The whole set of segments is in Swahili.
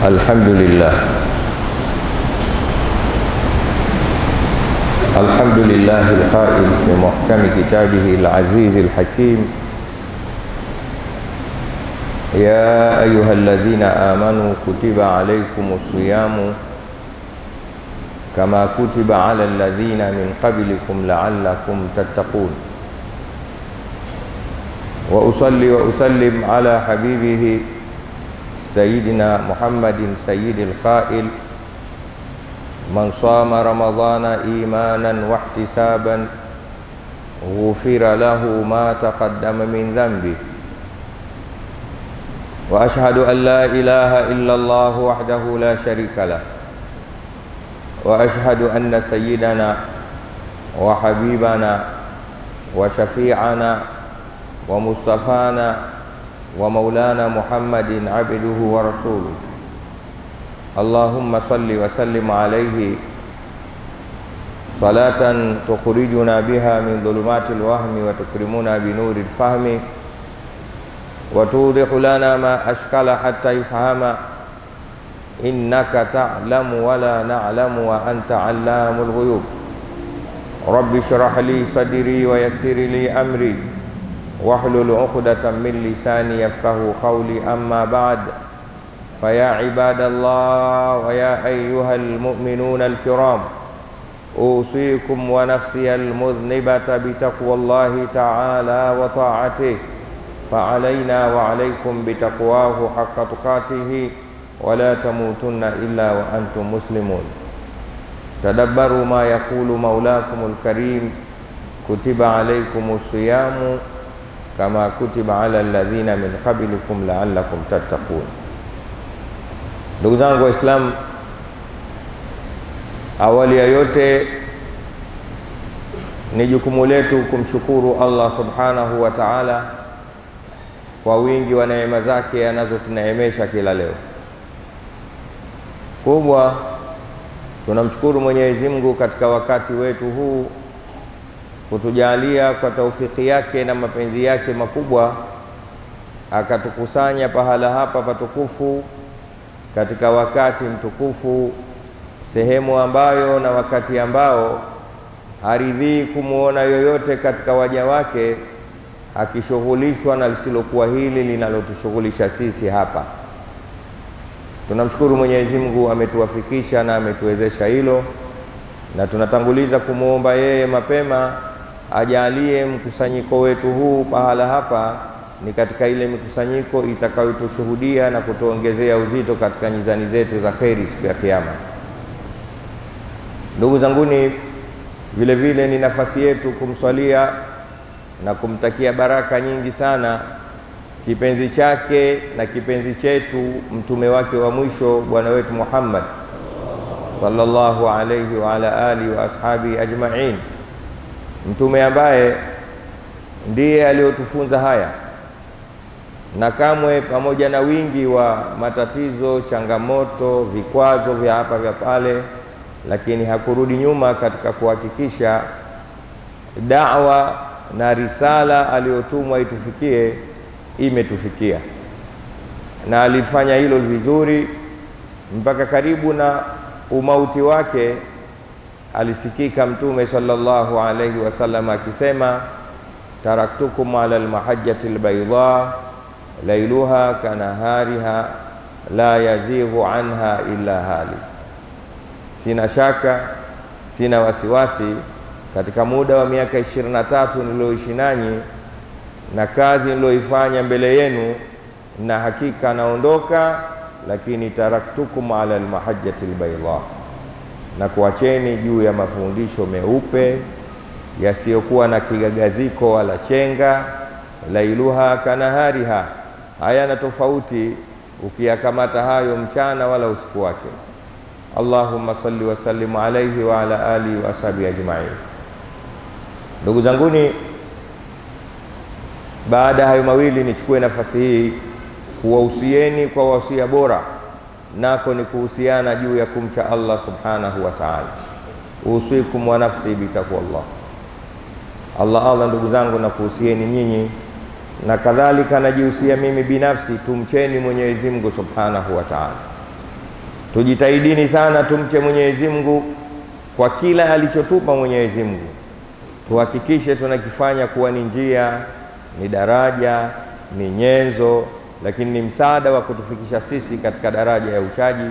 الحمد لله الحمد لله القائل في محكم كتابه العزيز الحكيم يا أيها الذين آمنوا كتب عليكم الصيام كما كتب على الذين من قبلكم لعلكم تتقون. وأصلي وأسلم على حبيبه سيدنا محمد سيد القائل من صام رمضان إيمانا واحتسابا غفر له ما تقدم من ذنبه. وأشهد أن لا إله إلا الله وحده لا شريك له. وأشهد أن سيدنا وحبيبنا وشفيعنا ومصطفانا ومولانا محمد عبده ورسوله. اللهم صل وسلم عليه. صلاة تخرجنا بها من ظلمات الوهم وتكرمنا بنور الفهم. وتوضح لنا ما أشكل حتى يفهم. إنك تعلم ولا نعلم وأنت علام الغيوب. رب اشرح لي صدري ويسر لي أمري. واحلل عقدة من لساني يفقه قولي. أما بعد فيا عباد الله ويا أيها المؤمنون الكرام أوصيكم ونفسي المذنبة بتقوى الله تعالى وطاعته. فعلينا وعليكم بتقواه حق تقاته ولا تموتن إلا وأنتم مسلمون. تدبروا ما يقول مولاكم الكريم. كتب عليكم الصيام kama kutiba ala alladhina min qablikum la'allakum tattaqun. Ndugu zangu Waislamu, awali ya yote ni jukumu letu kumshukuru Allah subhanahu wa ta'ala kwa wingi wa neema zake anazotuneemesha kila leo. Kubwa tunamshukuru Mwenyezi Mungu katika wakati wetu huu kutujalia kwa taufiki yake na mapenzi yake makubwa akatukusanya pahala hapa patukufu katika wakati mtukufu, sehemu ambayo na wakati ambao haridhii kumwona yoyote katika waja wake akishughulishwa na lisilokuwa hili linalotushughulisha sisi hapa. Tunamshukuru Mwenyezi Mungu ametuwafikisha na ametuwezesha hilo, na tunatanguliza kumwomba yeye mapema ajalie mkusanyiko wetu huu pahala hapa ni katika ile mikusanyiko itakayotushuhudia na kutuongezea uzito katika nyizani zetu za kheri siku ya Kiyama. Ndugu zanguni, vile vile ni nafasi yetu kumswalia na kumtakia baraka nyingi sana kipenzi chake na kipenzi chetu mtume wake wa mwisho bwana wetu Muhammad sallallahu alayhi wa ala alihi wa ashabihi ajma'in, mtume ambaye ndiye aliyotufunza haya na kamwe pamoja na wingi wa matatizo, changamoto, vikwazo vya hapa vya pale, lakini hakurudi nyuma katika kuhakikisha dawa na risala aliyotumwa itufikie imetufikia, na alifanya hilo vizuri mpaka karibu na umauti wake. Alisikika Mtume sallallahu alayhi wasallam akisema, taraktukum ala almahajjati albayda lailuha kanahariha la yazighu anha illa hali. Sina shaka, sina wasiwasi katika muda wa miaka ishirini na tatu nilioishi nanyi na kazi nilioifanya mbele yenu, na hakika naondoka, lakini taraktukum ala almahajjati albayda, na kuacheni juu ya mafundisho meupe yasiyokuwa na kigagaziko wala chenga, lailuha kanahariha hayana tofauti ukiyakamata hayo mchana wala usiku wake. Allahumma salli wa sallim alayhi wa ala alihi wa ashabihi ajma'in. Ndugu zanguni, baada ya hayo mawili, nichukue nafasi hii kuwahusieni kwa wasia bora, nako ni kuhusiana juu ya kumcha Allah subhanahu wa ta'ala. Usikum wa nafsi bitaqwallah. Allah Allah, ndugu zangu, nakuhusieni nyinyi na kadhalika najihusia mimi binafsi, tumcheni Mwenyezi Mungu Subhanahu wa Ta'ala. Tujitahidini sana tumche Mwenyezi Mungu kwa kila alichotupa Mwenyezi Mungu, tuhakikishe tunakifanya kuwa ni njia, ni daraja, ni nyenzo, lakini ni msaada wa kutufikisha sisi katika daraja ya uchaji,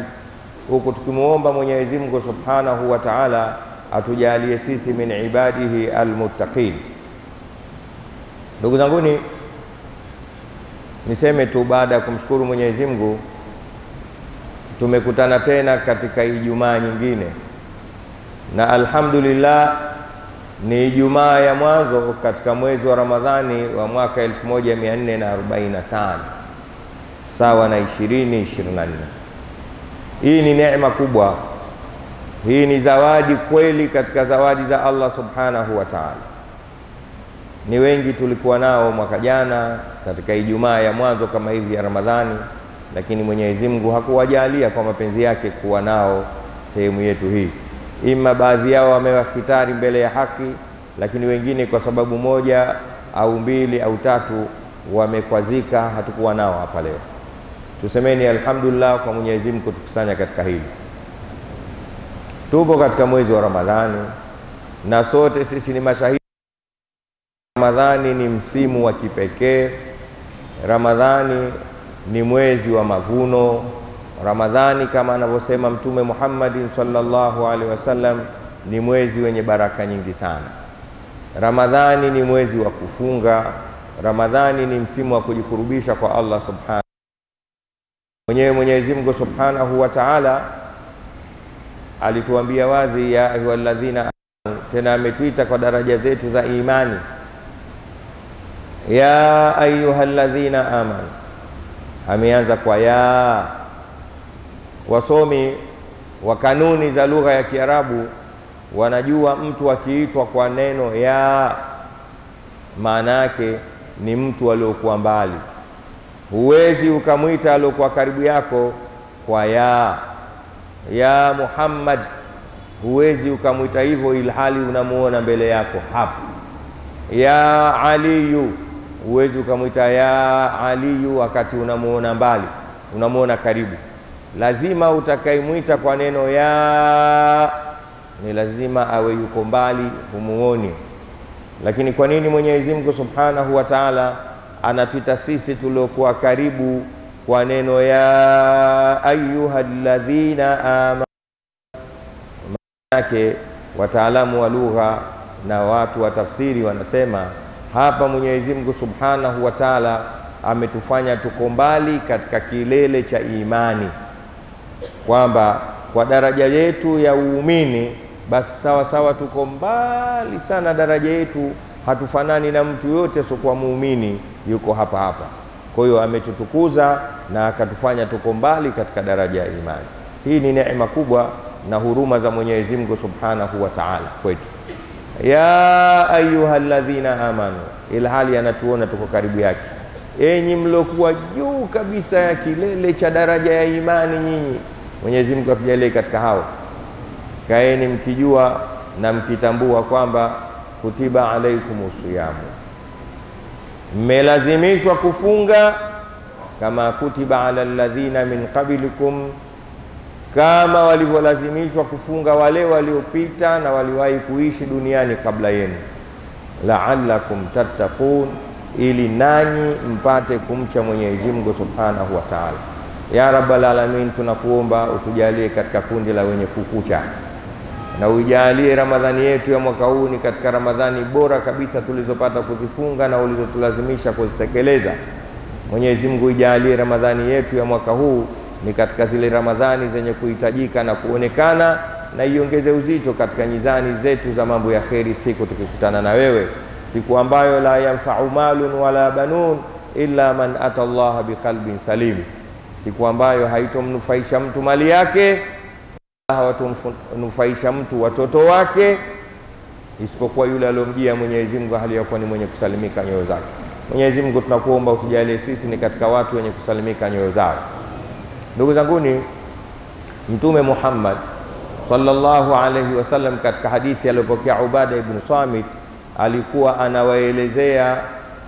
huku tukimwomba Mwenyezi Mungu Subhanahu wa Ta'ala atujalie sisi min ibadihi almuttaqin. Ndugu zanguni, niseme tu baada ya kumshukuru Mwenyezi Mungu, tumekutana tena katika Ijumaa nyingine, na alhamdulillah ni Ijumaa ya mwanzo katika mwezi wa Ramadhani wa mwaka 1445 sawa na 2024. Hii ni neema kubwa, hii ni zawadi kweli katika zawadi za Allah subhanahu wa ta'ala. Ni wengi tulikuwa nao mwaka jana katika Ijumaa ya mwanzo kama hivi ya Ramadhani, lakini Mwenyezi Mungu hakuwajalia kwa mapenzi yake kuwa nao sehemu yetu hii. Ima baadhi yao wamewahitari mbele ya haki, lakini wengine kwa sababu moja au mbili au tatu wamekwazika, hatukuwa nao hapa leo. Tusemeni alhamdulillah kwa Mwenyezi Mungu kutukusanya katika hili. Tupo katika mwezi wa Ramadhani na sote sisi ni mashahidi. Ramadhani ni msimu wa kipekee. Ramadhani ni mwezi wa mavuno. Ramadhani kama anavyosema Mtume Muhammadin sallallahu alaihi wasallam ni mwezi wenye baraka nyingi sana. Ramadhani ni mwezi wa kufunga. Ramadhani ni msimu wa kujikurubisha kwa Allah subhanahu mwenyewe. Mwenyezi Mungu subhanahu wa ta'ala alituambia wazi, ya ayyuhalladhina amanu, tena ametuita kwa daraja zetu za imani ya ayyuhalladhina amanu, ameanza kwa ya. Wasomi wa kanuni za lugha ya Kiarabu wanajua mtu akiitwa kwa neno ya, maana yake ni mtu aliokuwa mbali. Huwezi ukamwita aliokuwa karibu yako kwa ya ya Muhammad, huwezi ukamwita hivyo ilhali unamuona mbele yako hapa. Ya Aliyu huwezi ukamwita ya Aliyu wakati unamuona mbali, unamuona karibu. Lazima utakaimwita kwa neno ya, ni lazima awe yuko mbali, humuoni. Lakini kwa nini Mwenyezi Mungu Subhanahu wa Ta'ala anatuita sisi tuliokuwa karibu kwa neno ya ayyuhalladhina amanu? Maana yake wataalamu wa lugha na watu wa tafsiri wanasema hapa Mwenyezi Mungu Subhanahu wa Ta'ala ametufanya tuko mbali katika kilele cha imani, kwamba kwa daraja yetu ya uumini basi sawa sawa tuko mbali sana, daraja yetu hatufanani na mtu yote asiokuwa muumini, yuko hapa hapa. Kwa hiyo ametutukuza na akatufanya tuko mbali katika daraja ya imani. Hii ni neema kubwa na huruma za Mwenyezi Mungu Subhanahu wa Ta'ala kwetu ya ayyuhalladhina amanu, ila hali anatuona tuko karibu yake. Enyi mliokuwa juu kabisa ya kilele cha daraja ya imani, nyinyi Mwenyezi Mungu atujalie katika hao. Kaeni mkijua na mkitambua kwamba kutiba alaikum siyamu, mmelazimishwa kufunga kama kutiba ala alladhina min qablikum kama walivyolazimishwa kufunga wale waliopita na waliwahi kuishi duniani kabla yenu, la'allakum tattaqun, ili nanyi mpate kumcha Mwenyezi Mungu Subhanahu wa Ta'ala. Ya Rabbal Alamin, tunakuomba utujalie katika kundi la wenye kukucha na uijalie Ramadhani yetu ya mwaka huu ni katika Ramadhani bora kabisa tulizopata kuzifunga na ulizotulazimisha kuzitekeleza. Mwenyezi Mungu ijalie Ramadhani yetu ya mwaka huu ni katika zile Ramadhani zenye kuhitajika na kuonekana, na iongeze uzito katika nyizani zetu za mambo ya kheri, siku tukikutana na wewe, siku ambayo la yanfau malun wala banun illa man ata Allah biqalbin salim, siku ambayo haitomnufaisha mtu mali yake, hawatomnufaisha mtu watoto wake, isipokuwa yule aliyomjia Mwenyezi Mungu hali ya kuwa ni mwenye kusalimika nyoyo zake. Mwenyezi Mungu tunakuomba utujalie sisi ni katika watu wenye kusalimika nyoyo zao. Ndugu zanguni, Mtume Muhammad sallallahu alaihi wasallam katika hadithi aliyopokea Ubada ibn swamit alikuwa anawaelezea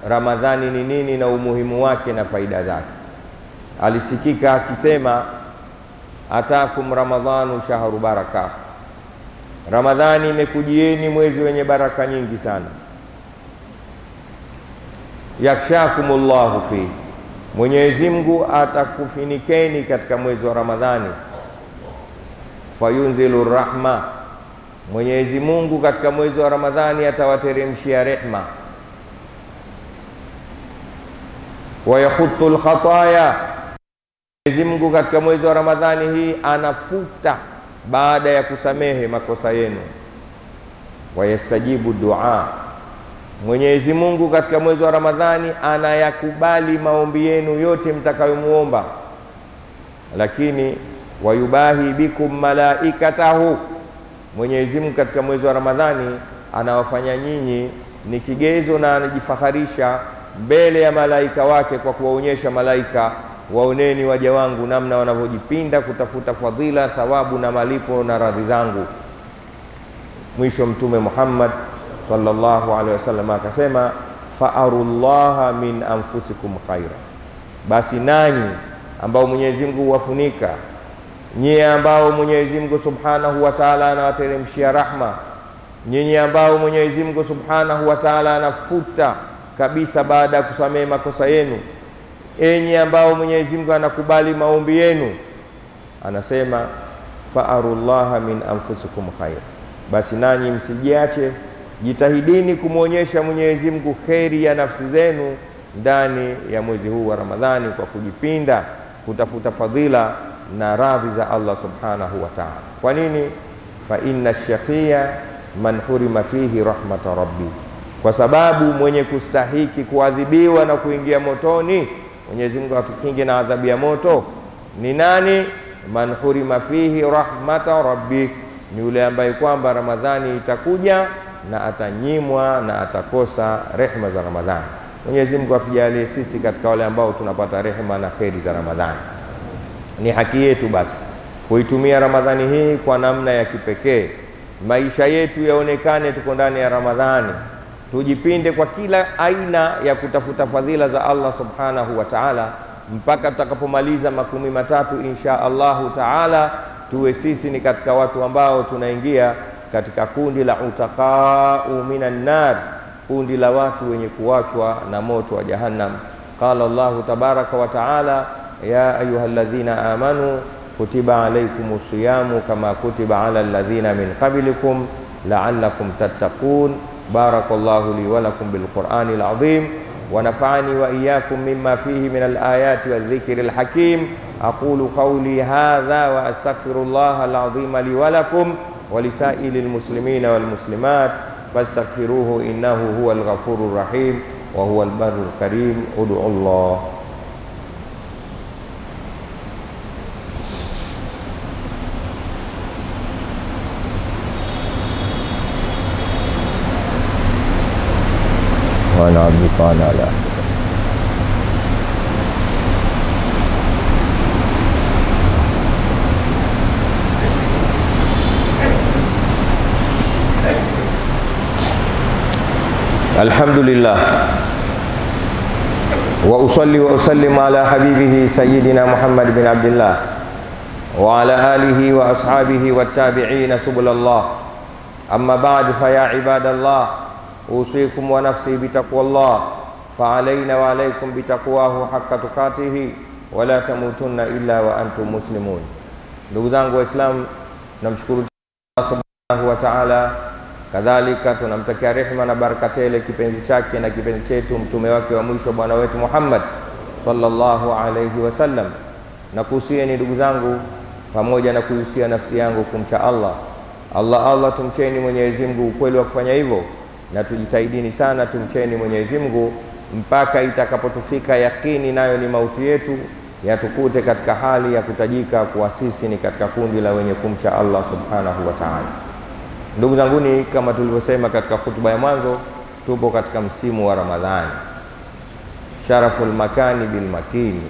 Ramadhani ni nini na umuhimu wake na faida zake. Alisikika akisema, atakum ramadhanu shahru baraka, Ramadhani imekujieni mwezi wenye baraka nyingi sana. Yakshakumullahu fi, Mwenyezi Mungu atakufinikeni katika mwezi wa Ramadhani. Fayunzilu rahma, Mwenyezi Mungu katika mwezi wa Ramadhani atawateremshia rehma. Wayakhutu lkhataya, Mwenyezi Mungu katika mwezi wa Ramadhani hii anafuta baada ya kusamehe makosa yenu. Wayastajibu dua, Mwenyezi Mungu katika mwezi wa Ramadhani anayakubali maombi yenu yote mtakayomuomba. Lakini wayubahi bikum malaikatahu, Mwenyezi Mungu katika mwezi wa Ramadhani anawafanya nyinyi ni kigezo na anajifaharisha mbele ya malaika wake kwa kuwaonyesha malaika, waoneni waja wangu namna wanavyojipinda kutafuta fadhila, thawabu na malipo na radhi zangu. Mwisho Mtume Muhammad sallallahu alaihi wasallam akasema, faarullaha min anfusikum khaira, basi nanyi ambao Mwenyezi Mungu huwafunika nyie, ambao Mwenyezi Mungu subhanahu wa taala anawateremshia rahma, nyinyi ambao Mwenyezi Mungu subhanahu wa taala anafuta kabisa baada ya kusamehe makosa yenu, enyi ambao Mwenyezi Mungu anakubali maombi yenu, anasema faarullaha min anfusikum khair, basi nanyi msijiache, jitahidini kumwonyesha Mwenyezi Mungu kheri ya nafsi zenu ndani ya mwezi huu wa Ramadhani kwa kujipinda kutafuta fadhila na radhi za Allah subhanahu wa ta'ala. Kwa nini? fa inna shaqiya man hurima fihi rahmata rabbi kwa sababu mwenye kustahiki kuadhibiwa na kuingia motoni, Mwenyezi Mungu atukinge na adhabu ya moto ni nani? Man hurima fihi rahmata rabbi, ni yule ambaye kwamba Ramadhani itakuja na atanyimwa na atakosa rehma za Ramadhani. Mwenyezi Mungu atujalie sisi katika wale ambao tunapata rehma na kheri za Ramadhani. Ni haki yetu basi kuitumia Ramadhani hii kwa namna ya kipekee, maisha yetu yaonekane tuko ndani ya Ramadhani tujipinde kwa kila aina ya kutafuta fadhila za Allah subhanahu wa ta'ala, mpaka tutakapomaliza makumi matatu insha Allahu taala, tuwe sisi ni katika watu ambao tunaingia katika kundi la utaqau minan nar, kundi la watu wenye kuwachwa na moto wa Jahannam. Qala Allahu tabaraka wa taala, ya ayuha alladhina amanu kutiba alaykum siyamu kama kutiba ala alladhina min qablikum la'allakum tattaqun بارك الله لي ولكم بالقرآن العظيم ونفعني وإياكم مما فيه من الآيات والذكر الحكيم أقول قولي هذا وأستغفر الله العظيم لي ولكم ولسائر المسلمين والمسلمات فاستغفروه إنه هو الغفور الرحيم وهو البر الكريم ادعوا الله وعن عبدك وعن على الحمد لله. وأصلي وأسلم على حبيبه سيدنا محمد بن عبد الله وعلى آله وأصحابه والتابعين سبل الله. أما بعد فيا عباد الله أوصيكم ونفسي بتقوى الله فعلينا وعليكم بتقواه حق تقاته ولا تموتن إلا وأنتم مسلمون ndugu zangu Waislamu, namshukuru Allah subhanahu wa ta'ala, kadhalika tunamtakia rehma na baraka tele kipenzi chake na kipenzi chetu mtume wake wa mwisho bwana wetu Muhammad sallallahu alayhi wasallam. Na kuhusieni ndugu zangu, pamoja na kuhusia nafsi yangu kumcha Allah. Allah Allah, tumcheni Mwenyezi Mungu ukweli wa kufanya hivyo na tujitahidini sana tumcheni Mwenyezi Mungu mpaka itakapotufika yakini, nayo ni mauti yetu, yatukute katika hali ya kutajika kuwa sisi ni katika kundi la wenye kumcha Allah subhanahu wa ta'ala. Ndugu zanguni, kama tulivyosema katika hutuba ya mwanzo, tupo katika msimu wa Ramadhani. Sharaful makani bil makini,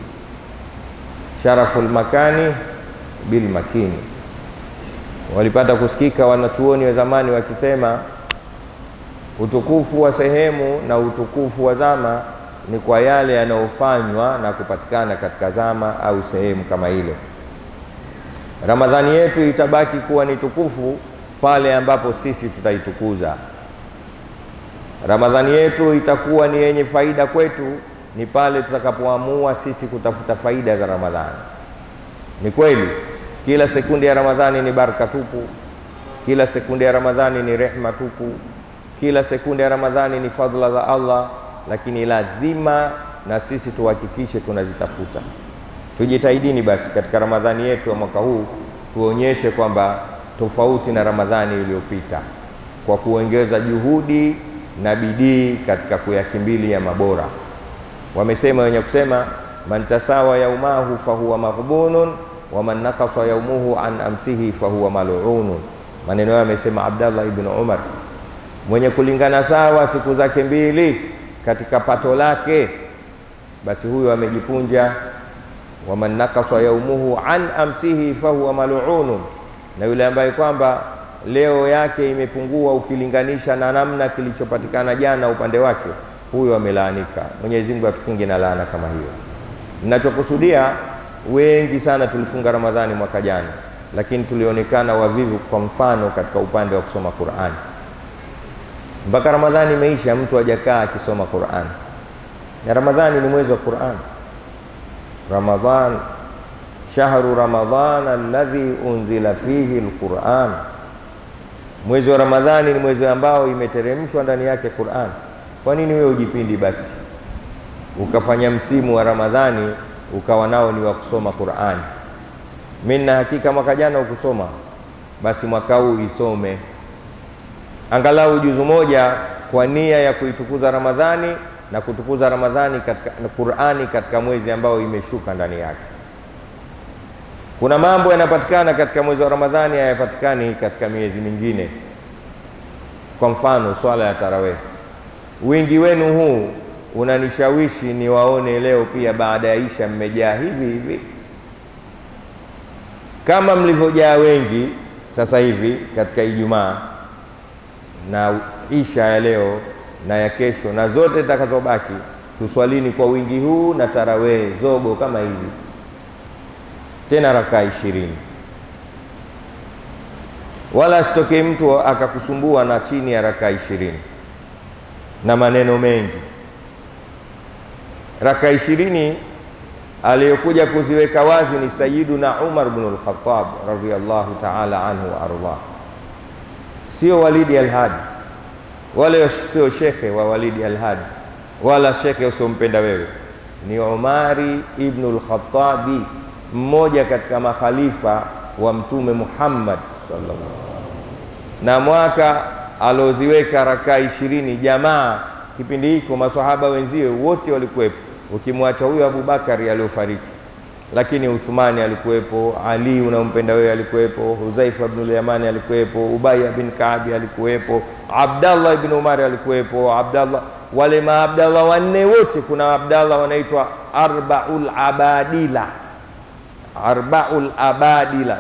sharaful makani bil makini. Walipata kusikika wanachuoni wa zamani wakisema utukufu wa sehemu na utukufu wa zama ni kwa yale yanayofanywa na kupatikana katika zama au sehemu kama ile. Ramadhani yetu itabaki kuwa ni tukufu pale ambapo sisi tutaitukuza. Ramadhani yetu itakuwa ni yenye faida kwetu ni pale tutakapoamua sisi kutafuta faida za Ramadhani. Ni kweli kila sekunde ya Ramadhani ni baraka tupu, kila sekunde ya Ramadhani ni rehma tupu, kila sekunde ya Ramadhani ni fadhila za Allah, lakini lazima na sisi tuhakikishe tunazitafuta. Tujitahidini basi katika Ramadhani yetu ya mwaka huu tuonyeshe kwamba tofauti na Ramadhani iliyopita kwa kuongeza juhudi na bidii katika kuyakimbilia mabora. Wamesema wenye kusema man tasawa yaumahu fahuwa maghbunun wa man nakasa yaumuhu an amsihi fahuwa maluunun. Maneno hayo amesema Abdallah ibn Umar, mwenye kulingana sawa siku zake mbili katika pato lake, basi huyo amejipunja. Wa man nakasa yaumuhu an amsihi fahuwa maluunun, na yule ambaye kwamba leo yake imepungua ukilinganisha na namna kilichopatikana jana upande wake, huyo amelaanika. Mwenyezi Mungu atukinge na laana kama hiyo. Ninachokusudia, wengi sana tulifunga Ramadhani mwaka jana, lakini tulionekana wavivu, kwa mfano katika upande wa kusoma Qur'an. Mpaka Ramadhani imeisha, mtu hajakaa akisoma Qur'an, na Ramadhani ni mwezi wa Qur'an. Ramadhan shahru ramadhan alladhi unzila fihi alquran, mwezi wa Ramadhani ni mwezi ambao imeteremshwa ndani yake Qur'an. Kwa nini wewe ujipindi basi ukafanya msimu wa Ramadhani ukawa nao ni wa kusoma Qur'ani? Mimi na hakika mwaka jana ukusoma, basi mwaka huu isome angalau juzu moja kwa nia ya kuitukuza Ramadhani na kutukuza Ramadhani katika Qur'ani katika mwezi ambao imeshuka ndani yake. Kuna mambo yanapatikana katika mwezi wa Ramadhani hayapatikani katika miezi mingine. Kwa mfano swala ya tarawih, wingi wenu huu unanishawishi niwaone leo pia baada ya isha mmejaa hivi hivi kama mlivyojaa wengi sasa hivi katika Ijumaa na isha ya leo na ya kesho na zote zitakazobaki, tuswalini kwa wingi huu na tarawee zogo kama hivi. Tena rakaa ishirini, wala asitokee mtu akakusumbua na chini ya rakaa ishirini. Na maneno mengi. Rakaa ishirini aliyokuja kuziweka wazi ni Sayyiduna Umar bin al-Khattab radhiyallahu ta'ala anhu wa ardah, sio Walidi Alhadi, wala sio shekhe wa Walidi al-Hadi, wala shekhe usiompenda wewe, ni Umari ibn al-Khattabi mmoja katika makhalifa wa Mtume Muhammad sallallahu na mwaka alioziweka rakaa ishirini jamaa. Kipindi hiko maswahaba wenziwe wote walikuwepo, ukimwacha huyo Abubakari aliofariki, lakini Uthmani alikuwepo, Ali unampenda wewe alikuwepo, Huzaifa ibn al-Yamani alikuwepo, Ubaya bin Kaabi alikuwepo, Abdallah ibn Umar alikuwepo, Abdallah wale maabdallah wanne wote. Kuna Abdallah wanaitwa Arbaul Abadila Arbaul Abadila,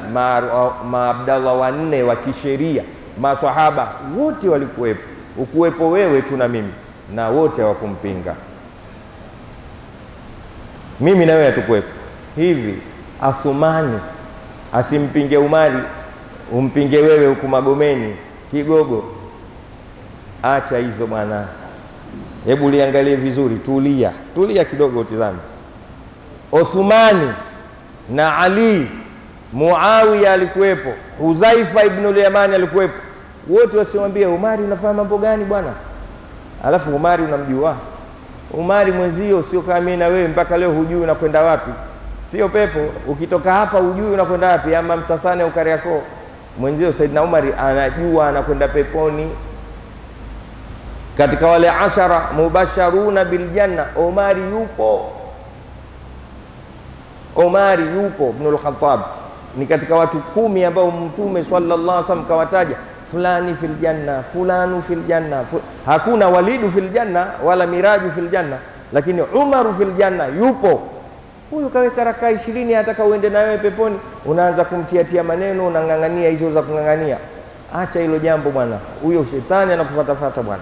maabdallah wanne wa kisheria, maswahaba wote walikuwepo, ukuwepo wewe tu na mimi, na wote hawakumpinga. Mimi na wewe hatukuwepo. Hivi Athumani asimpinge Umari, umpinge wewe huku Magomeni Kigogo? Acha hizo bwana, hebu liangalie vizuri, tulia tulia kidogo, utizame. Othumani na Ali, Muawiya alikuwepo, Huzaifa ibn al-Yamani alikuwepo, wote wasimwambia Umari, unafanya mambo gani bwana? Alafu Umari unamjua. Umari mwenzio, sio kama mimi na wewe, mpaka leo hujui unakwenda wapi, sio pepo. Ukitoka hapa ujui unakwenda wapi, ama Msasani au Kariakoo. Mwenzio Saidina Umari anajua anakwenda peponi. Katika wale ashara mubasharuna biljanna, Omari yupo Omari yupo Ibnul Khattab ni katika watu kumi ambao Mtume sallallahu alaihi wasallam kawataja fulani fil janna fulanu fil janna ful... hakuna Walidu fil janna wala Miraju fil janna, lakini Umaru fil janna yupo. Huyu kaweka rakaa ishirini, ataka uende na wewe peponi, unaanza kumtiatia maneno, unang'ang'ania hizo za kung'ang'ania. Acha hilo jambo bwana, huyo shetani anakufatafata bwana.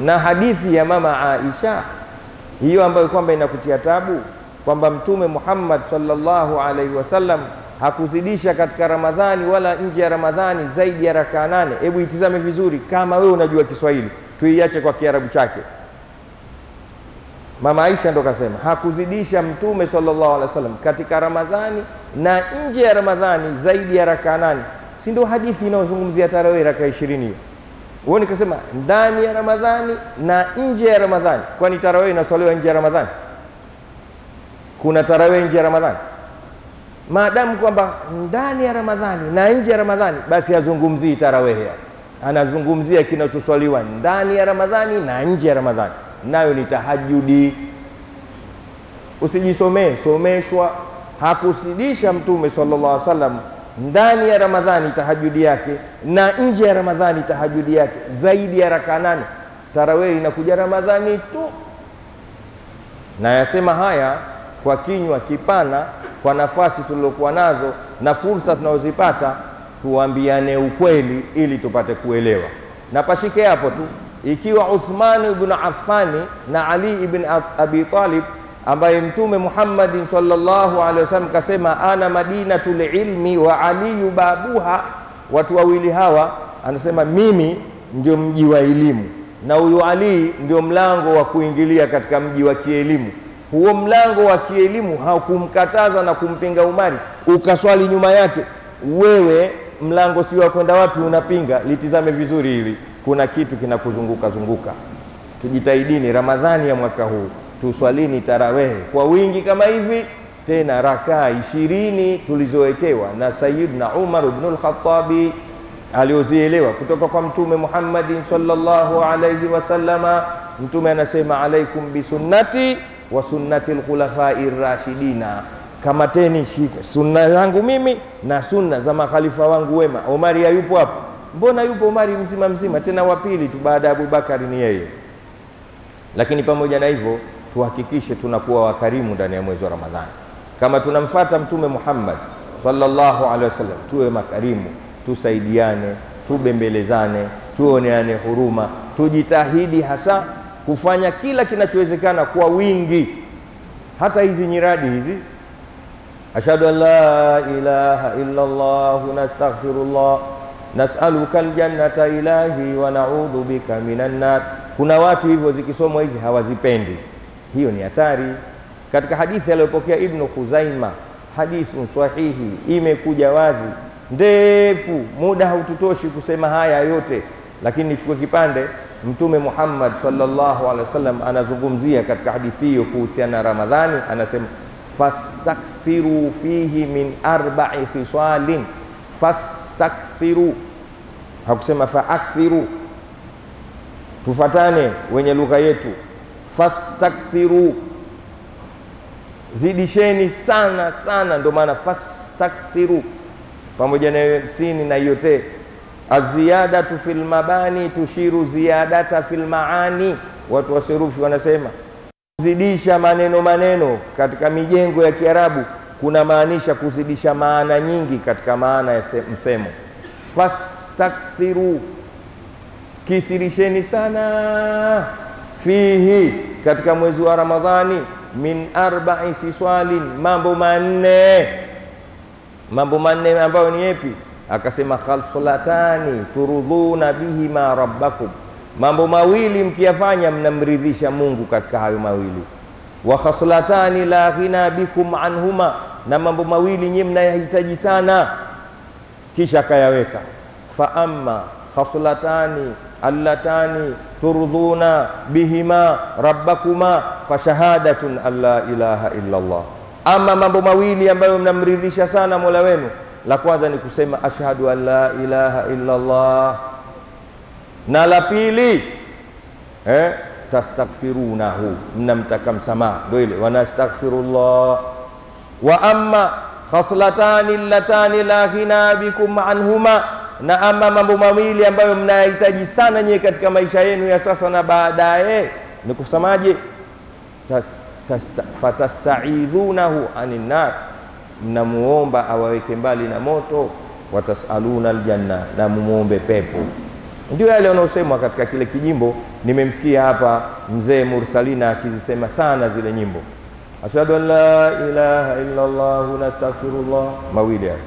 Na hadithi ya mama Aisha hiyo ambayo kwamba inakutia tabu kwamba Mtume Muhammad sallallahu alaihi wasallam hakuzidisha katika Ramadhani wala nje ya Ramadhani zaidi ya rakaa nane. Hebu itizame vizuri, kama wewe unajua Kiswahili, tuiache kwa Kiarabu chake. Mama Aisha ndo kasema hakuzidisha Mtume sallallahu alaihi wasallam katika Ramadhani na nje ya Ramadhani zaidi ya rakaa nane. Si ndio hadithi inayozungumzia tarawih rakaa ishirini hiyo? huo nikasema ndani ya Ramadhani na nje ya Ramadhani. Kwani tarawih inaswaliwa nje ya Ramadhani? Kuna tarawih nje ya Ramadhani? Maadamu kwamba ndani ya Ramadhani na nje ya Ramadhani, basi hazungumzii tarawih, anazungumzia kinachoswaliwa ndani ya Ramadhani na nje ya Ramadhani, nayo ni tahajudi. Usijisomee, someshwa. Hakusidisha Mtume sallallahu alaihi wasallam ndani ya Ramadhani tahajudi yake na nje ya Ramadhani tahajudi yake zaidi ya raka nane. Tarawih inakuja Ramadhani tu. Na yasema haya kwa kinywa kipana, kwa nafasi tulizokuwa nazo na fursa tunazozipata, tuambiane ukweli ili tupate kuelewa. Na pashike hapo tu, ikiwa Uthman ibn Affani na Ali ibn Abi Talib ambaye Mtume Muhammadin sallallahu alaihi wasallam kasema ana madinatul ilmi wa aliyu babuha, watu wawili hawa anasema mimi ndio mji wa elimu na huyu Ali ndio mlango wa kuingilia katika mji wa kielimu. Huo mlango wa kielimu hakumkataza na kumpinga Umari ukaswali nyuma yake. Wewe mlango si wa kwenda wapi unapinga? Litizame vizuri hili, kuna kitu kinakuzunguka zunguka. Tujitahidini Ramadhani ya mwaka huu tuswalini tarawehe kwa wingi kama hivi, tena rakaa ishirini tulizowekewa na Sayyidna Umar ibn al-Khattabi aliozielewa kutoka kwa Mtume Muhammadin sallallahu alayhi wasallama. Mtume anasema alaikum bisunnati wa sunnati lkhulafai rashidina, kamateni shika sunna yangu mimi na sunna za makhalifa wangu wema. Omari hayupo hapo? Mbona yupo Umari mzima mzima, tena wapili tu baada ya Abubakari ni yeye. Lakini pamoja na hivyo tuhakikishe tunakuwa wakarimu ndani ya mwezi wa Ramadhani, kama tunamfata Mtume Muhammad sallallahu alaihi wasallam, tuwe makarimu, tusaidiane, tubembelezane, tuoneane huruma, tujitahidi hasa kufanya kila kinachowezekana kwa wingi. Hata hizi nyiradi hizi, ashhadu an la ilaha illa Allah nastaghfirullah nasaluka aljannata ilahi wa naudhu bika minan nar. Kuna watu hivyo zikisomwa hizi hawazipendi hiyo ni hatari. Katika hadithi aliyopokea Ibnu Khuzaima, hadithun sahihi, imekuja wazi ndefu, muda haututoshi kusema haya yote, lakini nichukue kipande. Mtume Muhammad sallallahu alaihi wasallam anazungumzia katika hadithi hiyo kuhusiana na Ramadhani, anasema fastakthiru fihi min arba'i khisalin, fastakthiru, hakusema faakthiru. Tufatane wenye lugha yetu. Fastakthiru, zidisheni sana sana, ndio maana fastakthiru pamoja na sini na yote. Aziyadatu fil mabani tushiru ziyadata fil maani, watu wa serufi wanasema zidisha maneno maneno katika mijengo ya Kiarabu kuna maanisha kuzidisha maana nyingi katika maana ya msemo. Fastakthiru, kithirisheni sana fihi katika mwezi wa Ramadhani, min arba'i fiswalin, mambo manne. Mambo manne ambayo ni yepi? Akasema khalsulatani turudhuna bihima rabbakum, mambo mawili mkiyafanya mnamridhisha Mungu katika hayo mawili. Wa khaslatani la ghina bikum anhuma, na mambo mawili nyinyi mnayahitaji sana. Kisha akayaweka fa amma khaslatani allatani turdhuna bihima rabbakuma fashahadatun an la ilaha illa Allah. Ama mambo mawili ambayo mnamridhisha sana mola wenu, la kwanza ni kusema ashhadu an la ilaha illa Allah, na la pili eh, tastaghfirunahu, mnamtaka msamaha, ndio ile wanastaghfirullah. Wa amma khaslatani allatani la ghina bikum anhuma na ama mambo mawili ambayo mnayahitaji sana nyie katika maisha yenu ya sasa na baadaye ni kusemaje? fatastaidhunahu anin nar, mnamuomba awaweke mbali na moto. Watasaluna aljanna, na mumuombe pepo. Ndio yale wanaosemwa katika kile kijimbo. Nimemsikia hapa mzee Mursalina akizisema sana zile nyimbo. Ashhadu an la ilaha illa Allah nastaghfirullah. Mawili hayo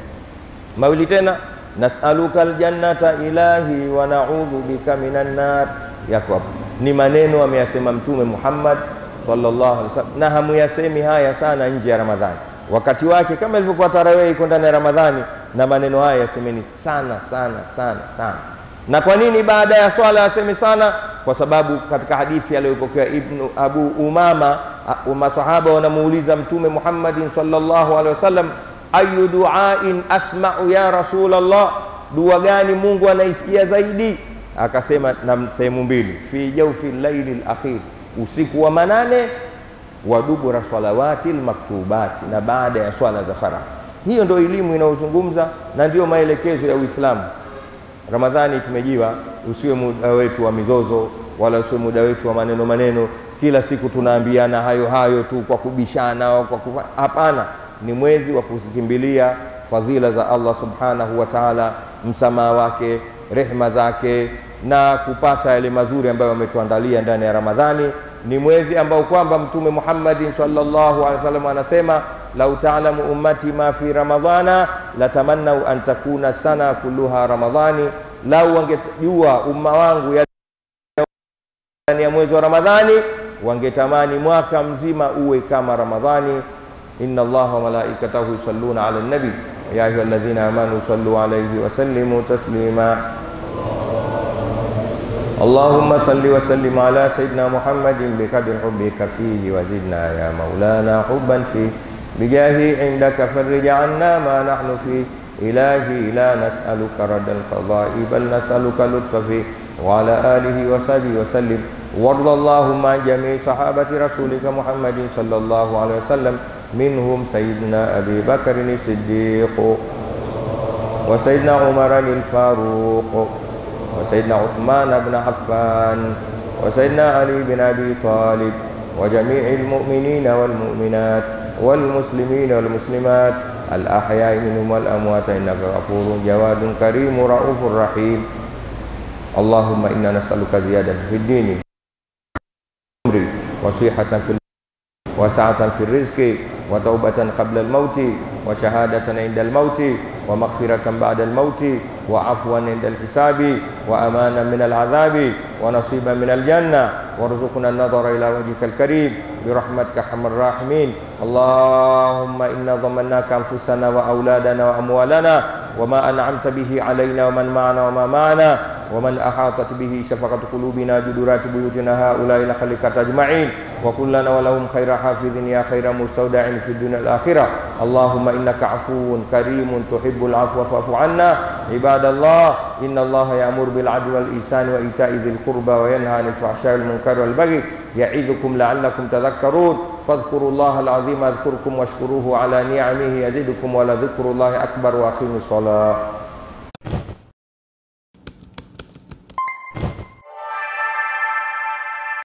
mawili tena, nasaluka aljannata ilahi wa naudhu bika minan nar. Yako hapo, ni maneno ameyasema Mtume Muhammad sallallahu alaihi wasallam, na hamuyasemi haya sana nje ya Ramadhani. Wakati wake kama ilivyokuwa tarawehi iko ndani ya Ramadhani, na maneno haya yasemeni sana sana sana sana. Na kwa nini baada ya swala yasemi sana? Kwa sababu katika hadithi aliyopokea Ibnu Abu Umama, masahaba wanamuuliza Mtume Muhammadin sallallahu alaihi wasallam, ayu duain asma'u ya Rasulullah, dua gani Mungu anaisikia zaidi? Akasema na sehemu mbili, fi jawfi llaili lakhir, usiku wa manane, wa dubura salawati lmaktubati, na baada ya swala za faradhi. Hiyo ndio elimu inayozungumza na ndiyo maelekezo ya Uislamu. Ramadhani tumejiwa, usiwe muda wetu wa mizozo, wala usiwe muda wetu wa maneno maneno. Kila siku tunaambiana hayo hayo tu kwa kubishana, kwa kufa. Hapana, ni mwezi wa kuzikimbilia fadhila za Allah subhanahu wa ta'ala, msamaha wake, rehma zake na kupata yale mazuri ambayo ametuandalia ndani ya Ramadhani. Ni mwezi ambao kwamba Mtume Muhammadin sallallahu alaihi wasallam anasema lau taalamu ummati ma fi ramadhana latamannau an takuna sana kulluha ramadhani, lau wangejua umma wangu ndani ya mwezi wa Ramadhani wangetamani mwaka mzima uwe kama Ramadhani. inna Allaha wa malaikatahu yusalluna ala nabi ya ayuha alladhina amanu sallu alayhi wa sallimu taslima Allahumma salli wa sallim ala sayyidina Muhammadin biqadri hubbika fihi wa zidna ya maulana hubban fihi bijahi indaka farrij anna ma nahnu fi ilahi la nas'aluka radda al-qada'i bal nas'aluka lutfa fi wa ala alihi wa sahbihi wa sallim warda Allahumma an jami'i sahabati rasulika Muhammadin sallallahu alaihi wasallam minhum sayyidina Abi Bakr as-Siddiq wa sayyidina Umar al-Faruq wa sayyidina Uthman ibn Affan wa sayyidina والمسلمين والمسلمات الأحياء منهم والأموات إنك غفور جواد كريم رؤوف رحيم. اللهم إنا نسألك زيادة في الدين وصيحة في وسعة في الرزق وتوبة قبل الموت وشهادة عند الموت ومغفرة بعد الموت وعفوا عند الحساب وأمانا من العذاب ونصيبا من الجنة. وارزقنا النظر إلى وجهك الكريم برحمتك أرحم الراحمين. اللهم إنا ضمناك أنفسنا وأولادنا وأموالنا وما أنعمت به علينا ومن معنا وما معنا. ومن أحاطت به شفقة قلوبنا جدرات بيوتنا هؤلاء لخلقة أجمعين. وكلنا ولهم خير حافظ يا خير مستودع في الدنيا الآخرة اللهم إنك عفو كريم تحب العفو فاعف عنا. عباد الله إن الله يأمر بالعدل والإحسان وإيتاء ذي القربى وينهى عن الفحشاء والمنكر والبغي يعظكم لعلكم تذكرون. فاذكروا الله العظيم أذكركم واشكروه على نعمه يزدكم ولذكر الله أكبر وأقيموا الصلاة.